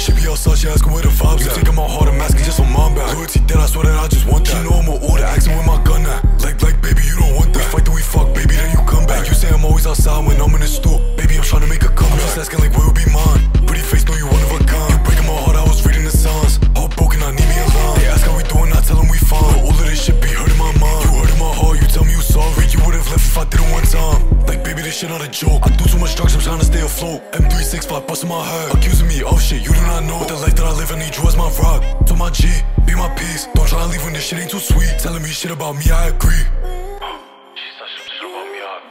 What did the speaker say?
She be outside, she asking where the vibes at. My heart and masking just for mom back. Loyalty dead, I swear that I this shit not a joke. I do too much drugs, I'm trying to stay afloat. M365 busting my head. Accusing me of shit, you do not know. But the life that I live, I need you as my rock. To my G, be my peace. Don't try to leave when this shit ain't too sweet. Telling me shit about me, I agree. She said some shit about me, I